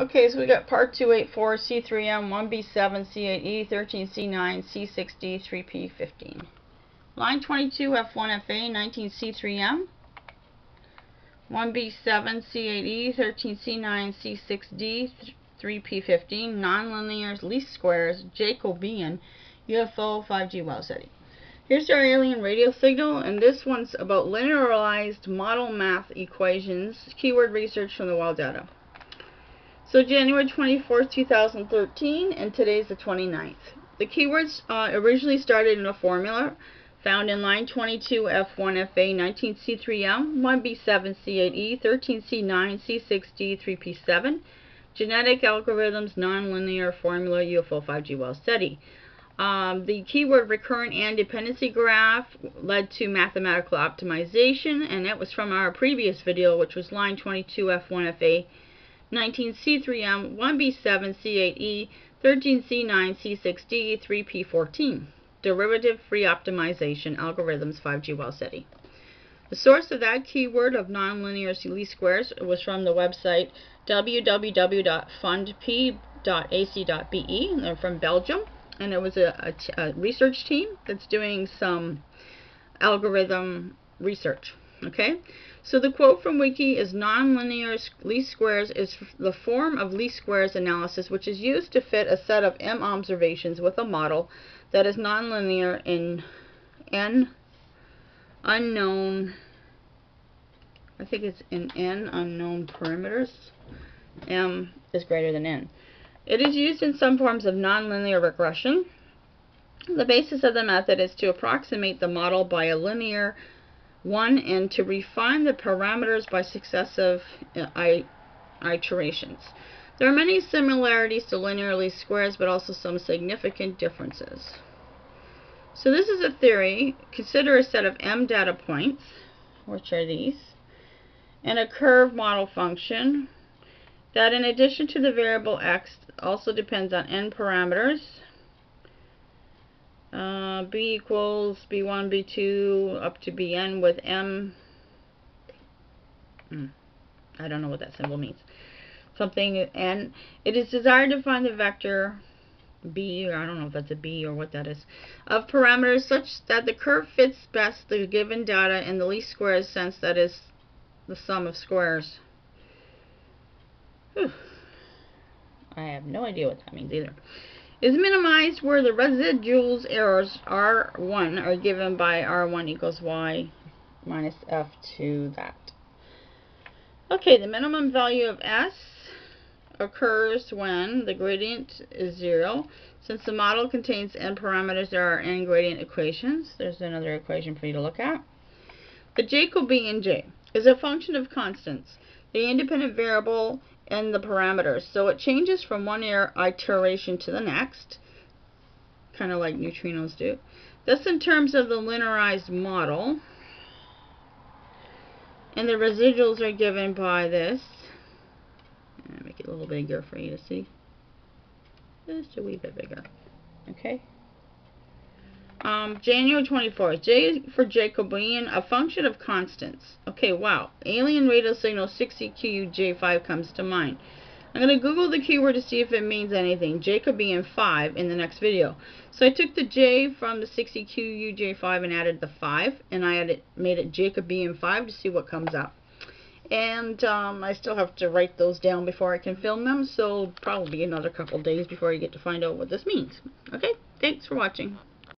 Okay, so we got part 284, C3M, 1B7, C8E, 13C9, C6D, 3P15. Line 22, F1FA, 19C3M, 1B7, C8E, 13C9, C6D, 3P15, nonlinears, least squares, Jacobian, UFO, 5G WOW SETI. Here's our alien radio signal, and this one's about linearized model math equations, keyword research from the wild data. So January 24th, 2013, and today's the 29th. The keywords uh, originally started in a formula found in line 22 F1FA 19C3M 1B7C8E 13C9 C6D 3P7 Genetic Algorithms Nonlinear Formula UFO 5G WOW SETI. Um, the keyword recurrent and dependency graph led to mathematical optimization, and that was from our previous video, which was line 22 F1FA 19C3M, 1B7C8E, 13C9C6D, 3P14. Derivative Free Optimization Algorithms 5G WOW SETI. The source of that keyword of nonlinear least squares was from the website www.fundp.ac.be. and They're from Belgium, and it was a, research team that's doing some algorithm research. Okay, so the quote from Wiki is nonlinear least squares is the form of least squares analysis which is used to fit a set of M observations with a model that is nonlinear in n unknown I think it's in n unknown parameters. M is greater than n. It is used in some forms of nonlinear regression. The basis of the method is to approximate the model by a linear one, and to refine the parameters by successive uh, iterations. There are many similarities to linear least squares, but also some significant differences. So this is a theory. Consider a set of m data points, which are these, and a curve model function that in addition to the variable x also depends on n parameters uh, B equals B1, B2 up to Bn with M. Hmm, I don't know what that symbol means. Something and it is desired to find the vector B, or I don't know if that's a B or what that is, of parameters such that the curve fits best the given data in the least squares sense that is the sum of squares. Whew. I have no idea what that means either is minimized where the residuals errors R1 are given by R1 equals Y minus F to that. Okay, the minimum value of S occurs when the gradient is zero. Since the model contains n parameters, there are n gradient equations. There's another equation for you to look at. The Jacobian J is a function of constants. The independent variable and the parameters. So it changes from one iteration to the next, kind of like neutrinos do. This in terms of the linearized model. And the residuals are given by this. make it a little bigger for you to see. Just a wee bit bigger. Okay. Um, January 24th. J for Jacobian, a function of constants. Okay, wow. Alien radio signal 6EQUJ5 comes to mind. I'm going to Google the keyword to see if it means anything. Jacobian 5 in the next video. So I took the J from the 6EQUJ5 and added the 5. And I added, made it Jacobian 5 to see what comes up. And um, I still have to write those down before I can film them. So probably another couple days before I get to find out what this means. Okay, thanks for watching.